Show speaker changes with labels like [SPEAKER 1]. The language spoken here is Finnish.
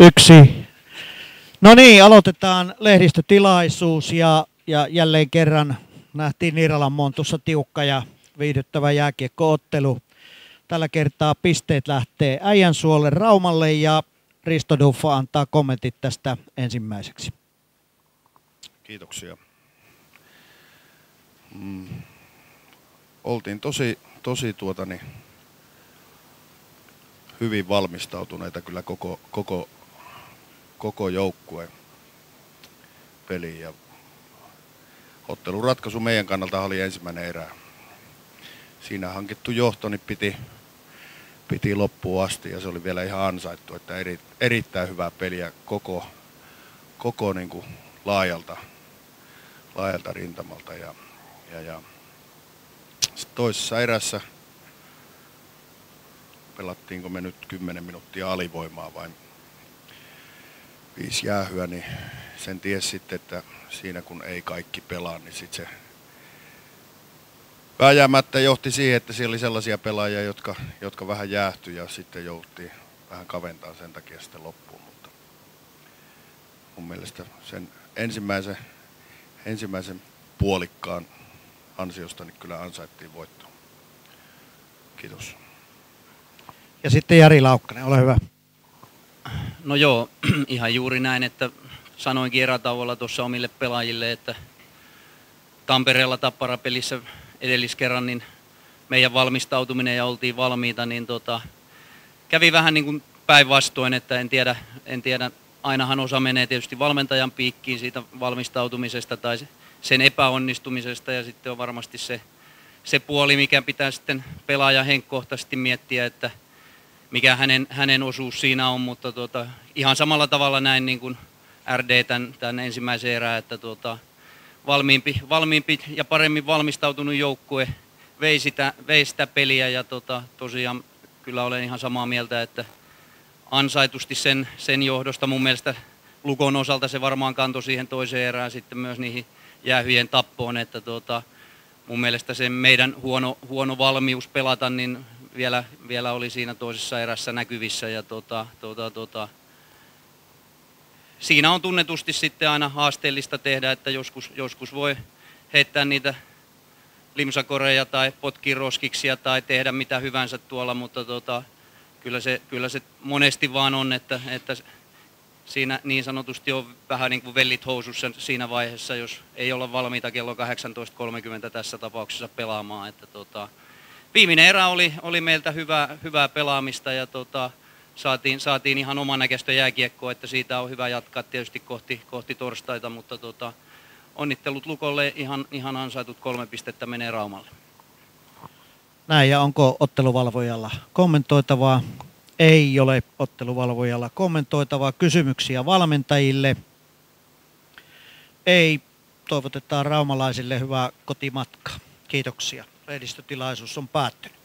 [SPEAKER 1] Yksi. No niin, aloitetaan lehdistötilaisuus ja, ja jälleen kerran nähtiin Niiralan Montussa tiukka ja viihdyttävä jääkiekkoottelu. Tällä kertaa pisteet lähtee Äijänsuolle Raumalle ja Risto Duffa antaa kommentit tästä ensimmäiseksi.
[SPEAKER 2] Kiitoksia. Mm. Oltiin tosi, tosi tuotani, hyvin valmistautuneita kyllä koko, koko, koko joukkue peliin. Ja ottelun ratkaisu meidän kannalta oli ensimmäinen erä. Siinä hankittu johto niin piti, piti loppuun asti ja se oli vielä ihan ansaittu, että eri, erittäin hyvää peliä koko, koko niin kuin laajalta, laajalta rintamalta. Ja, ja, ja. Toisessa erässä pelattiinko me nyt 10 minuuttia alivoimaa vai viisi jäähyä, niin sen ties sitten, että siinä kun ei kaikki pelaa, niin sitten se vääjäämättä johti siihen, että siellä oli sellaisia pelaajia, jotka, jotka vähän jäähtyi ja sitten jouttiin vähän kaventaa sen takia sitten loppuun. Mutta mun mielestä sen ensimmäisen, ensimmäisen puolikkaan ansiosta niin kyllä ansaittiin voitto. Kiitos.
[SPEAKER 1] Ja sitten Jari Laukkanen, ole hyvä.
[SPEAKER 3] No joo, ihan juuri näin, että sanoin erätauolla tuossa omille pelaajille, että Tampereella tapparapelissä edelliskerran niin meidän valmistautuminen ja oltiin valmiita, niin tota, kävi vähän niin kuin päinvastoin, että en tiedä, en tiedä, ainahan osa menee tietysti valmentajan piikkiin siitä valmistautumisesta tai sen epäonnistumisesta ja sitten on varmasti se, se puoli, mikä pitää sitten pelaaja henkkohtaisesti miettiä, että mikä hänen, hänen osuus siinä on, mutta tuota, ihan samalla tavalla näin niin kuin RD tämän, tämän ensimmäisen erään, että tuota, valmiimpi, valmiimpi ja paremmin valmistautunut joukkue vei sitä, vei sitä peliä ja tuota, tosiaan kyllä olen ihan samaa mieltä, että ansaitusti sen, sen johdosta mun mielestä Lukon osalta se varmaan kantoi siihen toiseen erään sitten myös niihin jäähyjen tappoon, että tuota, mun mielestä se meidän huono, huono valmius pelata, niin vielä, vielä oli siinä toisessa erässä näkyvissä ja tuota, tuota, tuota, siinä on tunnetusti sitten aina haasteellista tehdä, että joskus, joskus voi heittää niitä limsakoreja tai potkia roskiksia tai tehdä mitä hyvänsä tuolla, mutta tota, kyllä, se, kyllä se monesti vaan on, että, että siinä niin sanotusti on vähän niin kuin vellit housussa siinä vaiheessa, jos ei olla valmiita kello 18.30 tässä tapauksessa pelaamaan. Että tota, viimeinen erä oli, oli meiltä hyvää, hyvää pelaamista ja tota, saatiin, saatiin ihan oman näköistä jääkiekkoa, että siitä on hyvä jatkaa tietysti kohti, kohti torstaita, mutta tota, onnittelut Lukolle ihan, ihan ansaitut kolme pistettä menee Raumalle.
[SPEAKER 1] Näin, ja onko otteluvalvojalla kommentoitavaa? Ei ole otteluvalvojalla kommentoitavaa. Kysymyksiä valmentajille? Ei. Toivotetaan raumalaisille hyvää kotimatkaa. Kiitoksia. Lehdistötilaisuus on päättynyt.